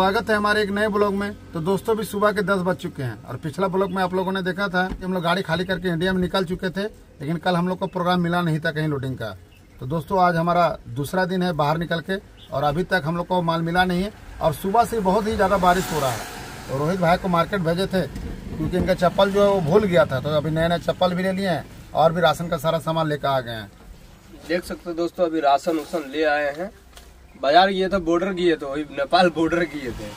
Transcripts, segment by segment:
स्वागत है हमारे एक नए ब्लॉग में। तो दोस्तों भी सुबह के 10 बज चुके हैं और पिछला ब्लॉग में आप लोगों ने देखा था कि हम लोग गाड़ी खाली करके इंडिया में निकल चुके थे, लेकिन कल हम लोग को प्रोग्राम मिला नहीं था कहीं लोडिंग का। तो दोस्तों, आज हमारा दूसरा दिन है बाहर निकल के और अभी तक हम लोग को माल मिला नहीं है और सुबह से बहुत ही ज़्यादा बारिश हो रहा है। तो रोहित भाई को मार्केट भेजे थे, क्योंकि इनका चप्पल जो है वो भूल गया था तो अभी नए नए चप्पल भी ले लिए हैं और भी राशन का सारा सामान लेकर आ गए हैं। देख सकते हो दोस्तों, अभी राशन उसन ले आए हैं। बाज़ार गए थे बॉर्डर गए थे, वही नेपाल बॉर्डर गए थे।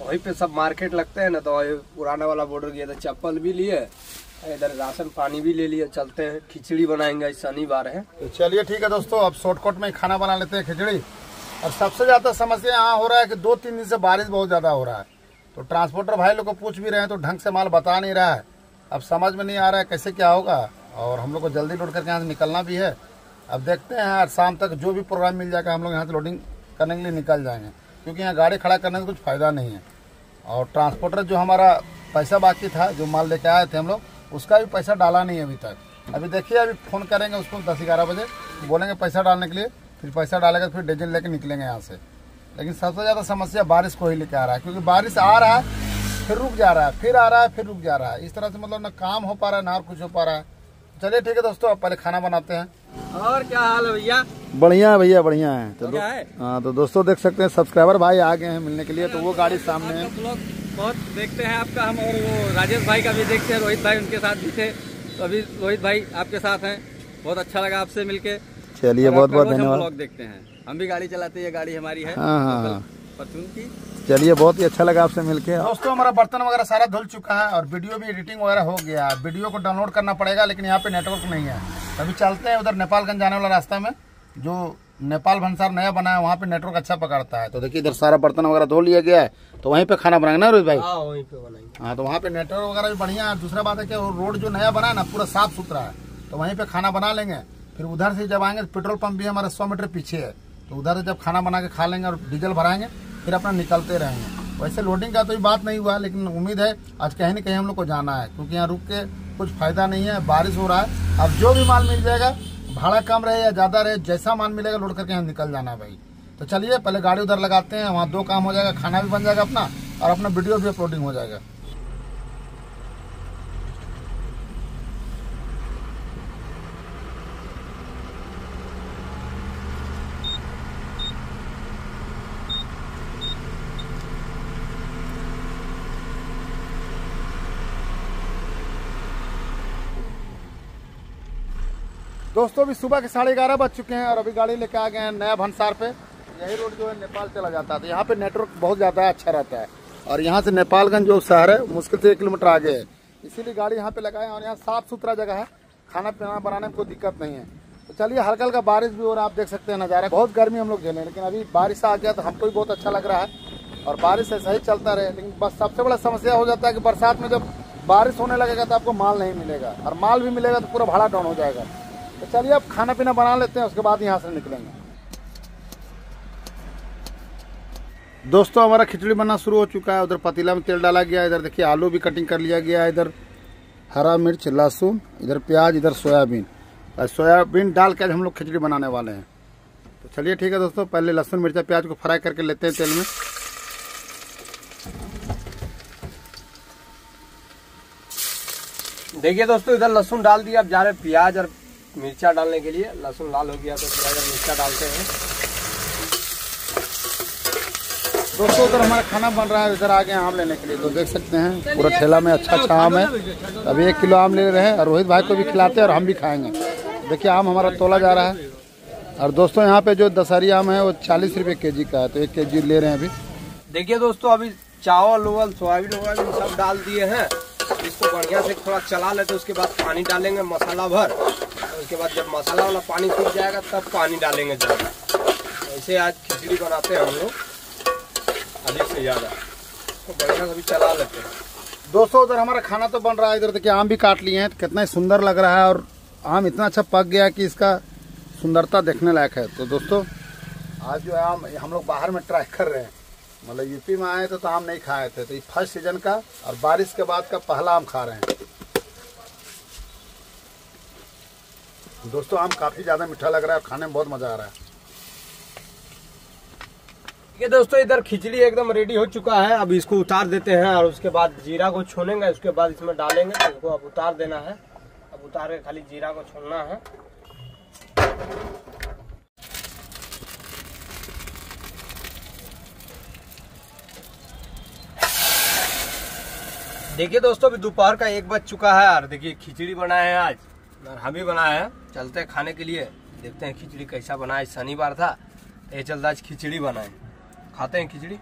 वहीं पे सब मार्केट लगते हैं ना तो वही पुराना वाला बॉर्डर गए थे, चप्पल भी लिए, इधर राशन पानी भी ले लिए, चलते हैं, खिचड़ी बनाएँगे शनिवार है। तो चलिए ठीक है दोस्तों, अब शॉर्टकट में खाना बना लेते हैं खिचड़ी। और सबसे ज़्यादा समस्या यहाँ हो रहा है कि दो तीन दिन से बारिश बहुत ज़्यादा हो रहा है। तो ट्रांसपोर्टर भाई लोग को पूछ भी रहे हैं तो ढंग से माल बता नहीं रहा है। अब समझ में नहीं आ रहा है कैसे क्या होगा, और हम लोग को जल्दी लौट करके यहाँ से निकलना भी है। अब देखते हैं यार शाम तक जो भी प्रोग्राम मिल जाएगा, हम लोग यहाँ से लोडिंग करने के लिए निकल जाएँगे। क्योंकि यहाँ गाड़ी खड़ा करने से कुछ फ़ायदा नहीं है। और ट्रांसपोर्टर जो हमारा पैसा बाकी था, जो माल लेके आए थे हम लोग, उसका भी पैसा डाला नहीं अभी तक। अभी देखिए, अभी फ़ोन करेंगे उसको दस ग्यारह बजे, बोलेंगे पैसा डालने के लिए, फिर पैसा डालेगा, फिर डीजल लेके निकलेंगे यहाँ से। लेकिन सबसे ज़्यादा समस्या बारिश को ही लेके आ रहा है, क्योंकि बारिश आ रहा है, फिर रुक जा रहा है, फिर आ रहा है, फिर रुक जा रहा है। इस तरह से मतलब ना काम हो पा रहा है, ना और कुछ हो पा रहा है। चलिए ठीक है दोस्तों अब पहले खाना बनाते हैं। और क्या हाल है भैया? बढ़िया है भैया बढ़िया है। तो है? तो दोस्तों देख सकते हैं सब्सक्राइबर भाई आ गए हैं मिलने के लिए तो वो गाड़ी सामने है। बहुत देखते हैं आपका हम और वो राजेश भाई का भी देखते हैं रोहित भाई उनके साथ भी थे तो अभी रोहित भाई आपके साथ हैं। बहुत अच्छा लगा आपसे मिलके। चलिए बहुत बहुत धन्यवाद। देखते हैं। हम भी गाड़ी चलाते हैं गाड़ी हमारी है। हाँ, हाँ, हाँ। परचून की चलिए बहुत ही अच्छा लगा आपसे मिलके। दोस्तों हमारा बर्तन वगैरह सारा धुल चुका है और वीडियो भी एडिटिंग वगैरह हो गया। है वीडियो को डाउनलोड करना पड़ेगा लेकिन यहाँ पे नेटवर्क नहीं है। अभी चलते हैं उधर नेपालगंज जाने वाला रास्ता में। जो नेपाल भंसार नया बना है वहाँ पे नेटवर्क अच्छा पकड़ता है। तो देखिए इधर सारा बर्तन वगैरह धो लिया गया है। तो वहीं पे खाना बनाएँगे ना रोहित भाई? हाँ वहीं पे बनाएँगे। हाँ तो वहाँ पे नेटवर्क वगैरह भी बढ़िया है। दूसरा बात है कि वो रोड जो नया बना है ना पूरा साफ़ सुथरा है। तो वहीं पे खाना बना लेंगे। फिर उधर से जब आएँगे तो पेट्रोल पंप भी हमारे सौ मीटर पीछे है। तो उधर से जब खाना बना के खा लेंगे और डीजल भराएँगे फिर अपना निकलते रहेंगे। वैसे लोडिंग का तो बात नहीं हुआ, लेकिन उम्मीद है आज कहीं ना कहीं हम लोग को जाना है, क्योंकि यहाँ रुक के कुछ फ़ायदा नहीं है, बारिश हो रहा है। अब जो भी माल मिल जाएगा, भाड़ा कम रहे या ज़्यादा रहे, जैसा माल मिलेगा लोड करके यहाँ निकल जाना है भाई। तो चलिए, पहले गाड़ी उधर लगाते हैं, वहाँ दो काम हो जाएगा, खाना भी बन जाएगा अपना, और अपना वीडियो भी अपलोडिंग हो जाएगा। दोस्तों, अभी सुबह के साढ़े ग्यारह बज चुके हैं और अभी गाड़ी लेके आ गए हैं नया भंसार पे। यही रोड जो है नेपाल चला जाता है। तो यहाँ पे नेटवर्क बहुत ज़्यादा अच्छा रहता है। और यहाँ से नेपालगंज जो शहर है, मुश्किल से एक किलोमीटर आगे है। इसीलिए गाड़ी यहाँ पे लगाए और यहाँ साफ़ सुथरा जगह है। खाना पीना बनाने में कोई दिक्कत नहीं है। तो चलिए, हल्का हल्का बारिश भी हो रहा है, आप देख सकते हैं नज़ारा। बहुत गर्मी हम लोग झेले लेकिन अभी बारिश आ गया तो हमको भी बहुत अच्छा लग रहा है। और बारिश ऐसा ही चलता रहे, लेकिन बस सबसे बड़ा समस्या हो जाता है कि बरसात में जब बारिश होने लगेगा तो आपको माल नहीं मिलेगा। और माल भी मिलेगा तो पूरा भाड़ा डाउन हो जाएगा। तो चलिए अब खाना पीना बना लेते हैं, उसके बाद यहाँ से निकलेंगे। दोस्तों, हमारा खिचड़ी बनना शुरू हो चुका है। उधर पतीला में तेल डाला गया, इधर देखिए आलू भी कटिंग कर लिया गया है। इधर हरा मिर्च, लहसुन, इधर प्याज, इधर सोयाबीन। और सोयाबीन डाल के हम लोग खिचड़ी बनाने वाले हैं। तो चलिए ठीक है दोस्तों, पहले लहसुन, मिर्चा प्याज को फ्राई करके लेते हैं तेल में। देखिए दोस्तों, इधर लहसुन डाल दिया, अब जा रहे प्याज और मिर्चा डालने के लिए लहसुन लाल हो गया तो प्याज और मिर्चा डालते हैं। दोस्तों उधर हमारा खाना बन रहा है इधर आ गए आम लेने के लिए। तो देख सकते हैं पूरा ठेला में अच्छा अच्छा आम है। अभी एक किलो आम ले रहे हैं और रोहित भाई को भी खिलाते हैं और हम भी खाएँगे। देखिए आम हमारा तोला जा रहा है। और दोस्तों यहाँ पे जो दशहरी आम है वो चालीस रुपये के जी का है तो एक के जी ले रहे हैं अभी। देखिए दोस्तों अभी चावल उवल सोयाबीन वोयाबीन सब डाल दिए हैं। इसको बढ़िया से थोड़ा चला लेते उसके बाद पानी डालेंगे मसाला भर। उसके बाद जब मसाला वाला पानी सूख जाएगा, तब पानी डालेंगे ज़्यादा। ऐसे आज खिचड़ी बनाते हैं हम लोग। अधिक से ज़्यादा। तो बढ़िया से अभी चला लेते हैं। दोस्तों, उधर हमारा खाना तो बन रहा है। इधर देखिए, आम भी काट लिए हैं। तो कितना सुंदर लग रहा है और आम इतना अच्छा पक गया कि इसका सुंदरता देखने लायक है। तो दोस्तों, आज जो है आम, हम लोग बाहर में ट्राई कर रहे हैं। मतलब यूपी में आए थे तो आम नहीं खाए थे। तो ये फ़र्स्ट सीज़न का और बारिश के बाद का पहला आम खा रहे हैं। दोस्तों, आम काफ़ी ज़्यादा मीठा लग रहा है खाने में बहुत मज़ा आ रहा है। ये दोस्तों, इधर खिचड़ी एकदम रेडी हो चुका है। अब इसको उतार देते हैं और उसके बाद जीरा को छोनेंगे उसके बाद इसमें डालेंगे। तो इसको अब उतार देना है। अब उतार के खाली जीरा को छोड़ना है। देखिए दोस्तों, अभी दोपहर का एक बज चुका है और देखिए खिचड़ी बनाए हैं आज। हम भी बनाए हैं। चलते हैं खाने के लिए। देखते हैं खिचड़ी कैसा बना है। शनिवार था ये चलता आज खिचड़ी बनाए। खाते हैं खिचड़ी।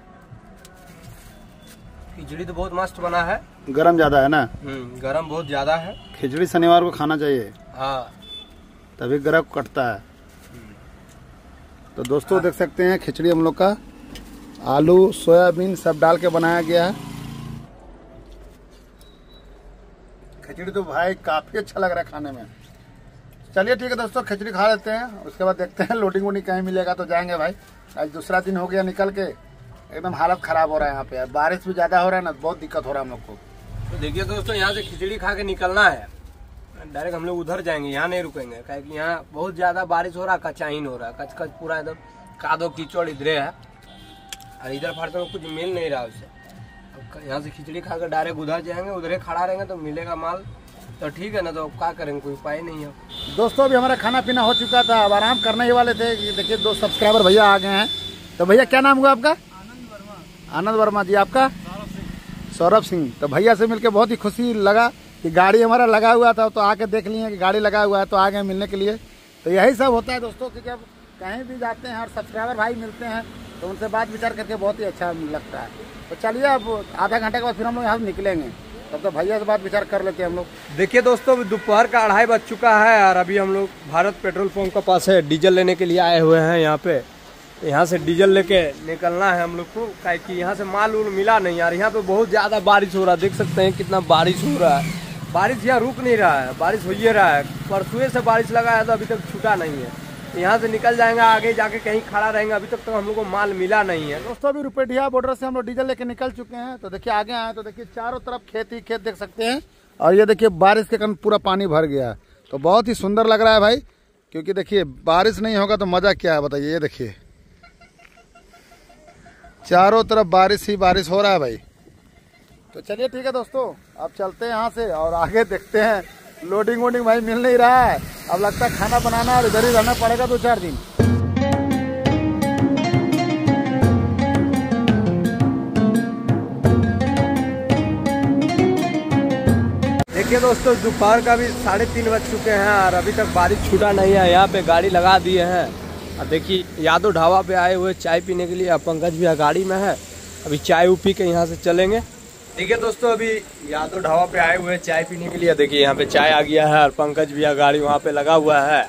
खिचड़ी तो बहुत मस्त बना है। गरम ज़्यादा है ना? हम्म, गरम बहुत ज़्यादा है। खिचड़ी शनिवार को खाना चाहिए। हाँ। तभी गर्भ कटता है। तो दोस्तों देख सकते हैं खिचड़ी हम लोग का आलू सोयाबीन सब डाल के बनाया गया है। खिचड़ी तो भाई काफ़ी अच्छा लग रहा है खाने में। चलिए ठीक है दोस्तों, खिचड़ी खा लेते हैं, उसके बाद देखते हैं लोडिंग वोडिंग कहीं मिलेगा तो जाएँगे भाई। आज दूसरा दिन हो गया निकल के, एकदम हालत खराब हो रहा है यहाँ पे। बारिश भी ज़्यादा हो रहा है ना, बहुत दिक्कत हो रहा है हम लोग को। तो देखिए दोस्तों, यहाँ से खिचड़ी खा के निकलना है। डायरेक्ट हम लोग उधर जाएँगे, यहाँ नहीं रुकेंगे। क्या यहाँ बहुत ज़्यादा बारिश हो रहा है कचाइन हो रहा है कच कच पूरा एकदम कादो कीचड़ इधरे है। और इधर फाड़ते कुछ मिल नहीं रहा अब यहाँ से खिचड़ी खा कर डायरेक्ट उधर जाएँगे, उधर ही खड़ा रहेंगे तो मिलेगा माल। तो ठीक है ना तो क्या करेंगे, कोई उपाय नहीं है। दोस्तों, अभी हमारा खाना पीना हो चुका था, अब आराम करने ही वाले थे। देखिए, दो सब्सक्राइबर भैया आ गए हैं। तो भैया, क्या नाम हुआ आपका? आनंद वर्मा। जी, आपका? सौरभ सिंह। तो भैया से मिलकर बहुत ही खुशी लगा कि गाड़ी हमारा लगा हुआ था तो आके देख लिए कि गाड़ी लगा हुआ है तो आ गए मिलने के लिए। तो यही सब होता है दोस्तों कि जब कहीं भी जाते हैं और सब्सक्राइबर भाई मिलते हैं तो उनसे बात विचार करके बहुत ही अच्छा लगता है। तो चलिए, अब आधा घंटे के बाद फिर हम लोग यहाँ से निकलेंगे। तब तो भैया से बात विचार कर लेते हैं हम लोग। देखिए दोस्तों दोपहर का अढ़ाई बज चुका है और अभी हम लोग भारत पेट्रोल पंप के पास है। डीजल लेने के लिए आए हुए हैं यहाँ पे। यहाँ से डीजल लेके निकलना है हम लोग को। क्या कि यहाँ से माल उल मिला नहीं यार। यहाँ पे बहुत ज़्यादा बारिश हो रहा है। देख सकते हैं कितना बारिश हो रहा है। बारिश यहाँ रुक नहीं रहा है। बारिश हो ही रहा है। परसुए से बारिश लगा है तो अभी तक छूटा नहीं है। तो यहाँ से निकल जाएँगे, आगे जाके कहीं खड़ा रहेंगे, अभी तक तो हम लोग को माल मिला नहीं है। दोस्तों, अभी रुपेटिया बॉर्डर से हम लोग डीजल लेके निकल चुके हैं। तो देखिए, आगे आए तो देखिए, चारों तरफ़ खेत ही खेत देख सकते हैं। और ये देखिए, बारिश के कारण पूरा पानी भर गया है। तो बहुत ही सुंदर लग रहा है भाई, क्योंकि देखिए, बारिश नहीं होगा तो मज़ा क्या है, बताइए, ये देखिए। चारों तरफ़ बारिश ही बारिश हो रहा है भाई। तो चलिए, ठीक है दोस्तों, अब चलते हैं यहाँ से और आगे देखते हैं। लोडिंग वोडिंग भाई, मिल नहीं रहा है। अब लगता है खाना बनाना और इधर ही रहना पड़ेगा दो चार दिन। देखिए दोस्तों, दोपहर का भी साढ़े तीन बज चुके हैं और अभी तक बारिश छूटा नहीं है। यहाँ पे गाड़ी लगा दिए हैं। और देखिए, यादव ढाबा पे आए हुए चाय पीने के लिए। पंकज भी गाड़ी में है। अभी चाय पी के यहाँ से चलेंगे। देखिए दोस्तों, अभी यादव ढाबा पे आए हुए हैं चाय पीने के लिए। देखिए, यहाँ पे चाय आ गया है और पंकज भैया गाड़ी वहाँ पे लगा हुआ है।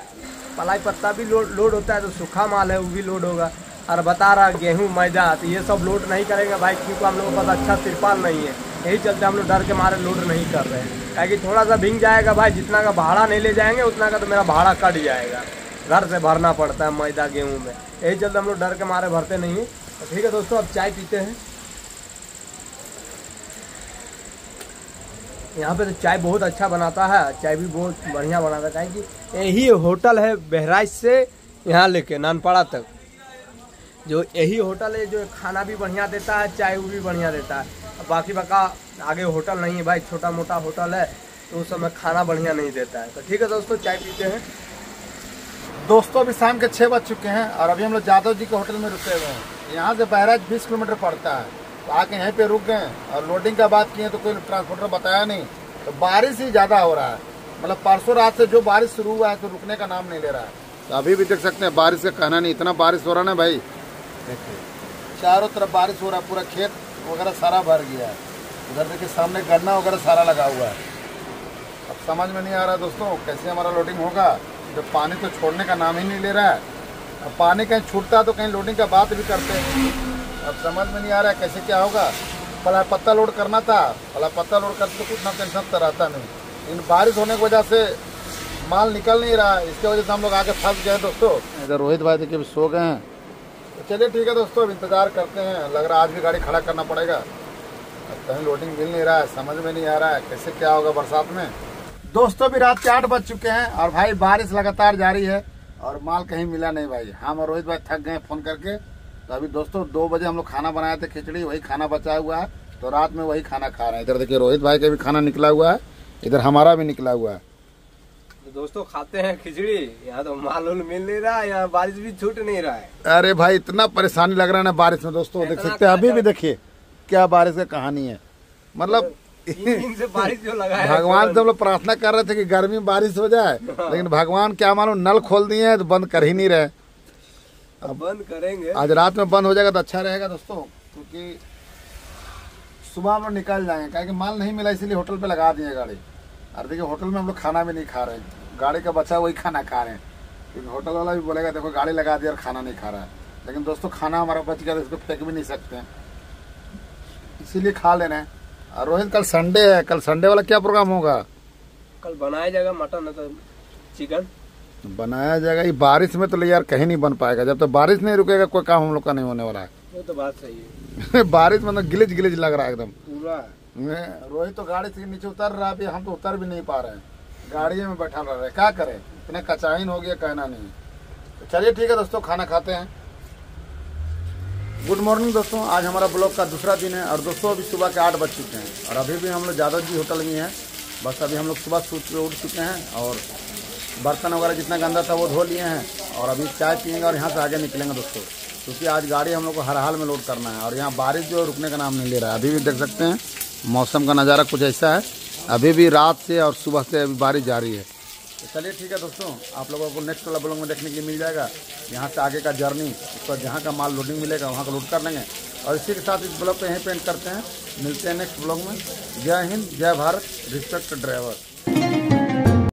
पलाई पत्ता भी लोड लोड होता है तो सूखा माल है, वो भी लोड होगा। और बता रहा गेहूँ, मैदा तो ये सब लोड नहीं करेंगे भाई, क्योंकि हम लोगों के पास अच्छा तिरपाल नहीं है। यही चलते हम लोग डर के मारे लोड नहीं कर रहे हैं। क्या थोड़ा सा भींग जाएगा भाई, जितना का भाड़ा नहीं ले जाएँगे, उतना का तो मेरा भाड़ा कट जाएगा। घर से भरना पड़ता है मैदा, गेहूँ में। यही चलते हम लोग डर के मारे भरते नहीं हैं। तो ठीक है दोस्तों, अब चाय पीते हैं। यहाँ पे तो चाय बहुत अच्छा बनाता है, चाय भी बहुत बढ़िया बनाता है। कि यही होटल है बहराइच से यहाँ लेके नानपाड़ा तक। जो यही होटल है, जो खाना भी बढ़िया देता है, चाय वो भी बढ़िया देता है। बाकी बका आगे होटल नहीं है भाई छोटा मोटा होटल है तो उस समय खाना बढ़िया नहीं देता है। तो ठीक है दोस्तों, चाय पीते हैं। दोस्तों, अभी शाम के छः बज चुके हैं और अभी हम लोग जादव जी के होटल में रुके हुए हैं। यहाँ से बहराइच बीस किलोमीटर पड़ता है। तो आके यहीं पे रुक गए और लोडिंग का बात किए तो कोई ट्रांसपोर्टर बताया नहीं। तो बारिश ही ज़्यादा हो रहा है। मतलब परसों रात से जो बारिश शुरू हुआ है तो रुकने का नाम नहीं ले रहा है। तो अभी भी देख सकते हैं बारिश का कहना नहीं इतना बारिश हो रहा ना भाई। देखिए चारों तरफ़ बारिश हो रहा है पूरा खेत वगैरह सारा भर गया है। उधर देखिए सामने गन्ना वगैरह सारा लगा हुआ है। अब समझ में नहीं आ रहा दोस्तों कैसे हमारा लोडिंग होगा? जब पानी तो छोड़ने का नाम ही नहीं ले रहा है। अब पानी कहीं छूटता तो कहीं लोडिंग का बात भी करते हैं। अब समझ में नहीं आ रहा है कैसे क्या होगा। पला पत्ता लोड करना था पला पत्ता लोड करते तो कुछ ना टेंशन तो रहता नहीं। लेकिन बारिश होने की वजह से माल निकल नहीं रहा है इसके वजह से हम लोग आगे फंस गए दोस्तों। इधर रोहित भाई देखिए सो गए हैं। तो चलिए ठीक है दोस्तों अब इंतज़ार करते हैं। लग रहा है आज भी गाड़ी खड़ा करना पड़ेगा। अब कहीं लोडिंग मिल नहीं रहा है समझ में नहीं आ रहा है कैसे क्या होगा बरसात में। दोस्तों भी रात के आठ बज चुके हैं और भाई बारिश लगातार जारी है और माल कहीं मिला नहीं भाई। हम और रोहित भाई थक गए फ़ोन करके। तो अभी दोस्तों दो बजे हम लोग खाना बनाए थे खिचड़ी वही खाना बचा हुआ है। तो रात में वही खाना खा रहे हैं। इधर देखिए रोहित भाई का भी खाना निकला हुआ है इधर हमारा भी निकला हुआ है। तो दोस्तों खाते हैं खिचड़ी। यहाँ तो माल उल मिल नहीं रहा है यहाँ बारिश भी छूट नहीं रहा है। अरे भाई इतना परेशानी लग रहा है ना बारिश में दोस्तों। देख सकते हैं अभी भी देखिए क्या बारिश का कहानी है। मतलब तीन दिन से बारिश जो लगा है भगवान से हम लोग प्रार्थना कर रहे थे कि गर्मी में बारिश हो जाए लेकिन भगवान क्या मालूम नल खोल दिए हैं तो बंद कर ही नहीं रहे। बंद करेंगे। आज रात में बंद हो जाएगा तो अच्छा रहेगा दोस्तों क्योंकि सुबह हम लोग निकल जाएँगे। क्या कि माल नहीं मिला इसीलिए होटल पे लगा दिए गाड़ी। और देखिए होटल में हम लोग खाना भी नहीं खा रहे गाड़ी का बचा वही खाना खा रहे हैं। क्योंकि होटल वाला भी बोलेगा देखो गाड़ी लगा दिया और खाना नहीं खा रहा है। लेकिन दोस्तों खाना हमारा बच गया तो इसको फेंक भी नहीं सकते हैं। इसीलिए खा लेना है। और रोहित कल संडे है। कल संडे वाला क्या प्रोग्राम होगा? कल बनाया जाएगा मटन तो चिकन। बनाया जाएगा। ये बारिश में तो ले यार कहीं नहीं बन पाएगा। जब तक तो बारिश नहीं रुकेगा कोई काम हम लोग का नहीं होने वाला है। वो तो बात सही है। बारिश मतलब गिलिज गिलिज लग रहा है एकदम। पूरा। रोहित तो गाड़ी से नीचे उतर रहा है अभी हम तो उतर भी नहीं पा रहे हैं। गाड़ी में बैठा रह रहे हैं। क्या करें? इतना कचाइन हो गया कहना नहीं तो चलिए ठीक है दोस्तों खाना खाते हैं। गुड मॉर्निंग दोस्तों आज हमारा ब्लॉग का दूसरा दिन है और दोस्तों अभी सुबह के आठ बज चुके हैं। और अभी भी हम लोग यादव जी होटल में हैं बस अभी हम लोग सुबह सूट उठ चुके हैं और बर्तन वगैरह जितना गंदा था वो धो लिए हैं और अभी चाय पियेंगे और यहाँ से आगे निकलेंगे दोस्तों। क्योंकि आज गाड़ी हम लोग को हर हाल में लोड करना है और यहाँ बारिश जो रुकने का नाम नहीं ले रहा है। अभी भी देख सकते हैं, मौसम का नज़ारा कुछ ऐसा है। अभी भी रात से और सुबह से अभी बारिश जारी है। तो चलिए ठीक है दोस्तों, आप लोगों को नेक्स्ट वाला ब्लॉग में देखने के लिए मिल जाएगा। यहाँ से आगे का जर्नी उस पर जहाँ का माल लोडिंग मिलेगा, वहाँ का लोड कर लेंगे। और इसी के साथ इस ब्लॉग को यहीं पेंट करते हैं। मिलते हैं नेक्स्ट ब्लॉग में। जय हिंद, जय भारत रिस्पेक्ट ड्राइवर